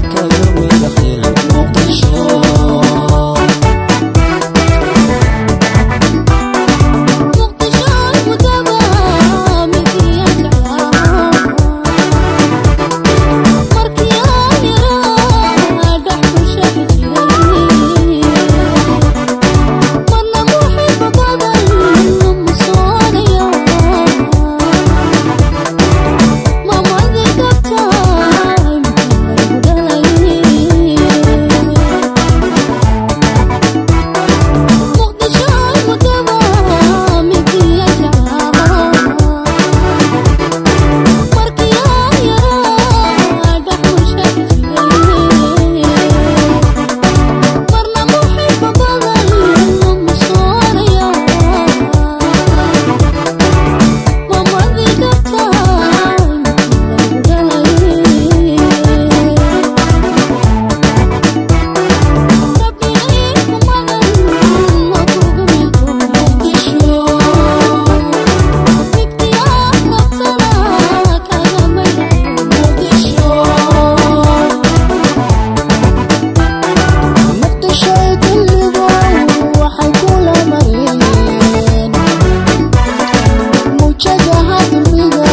Todo Bienvenido.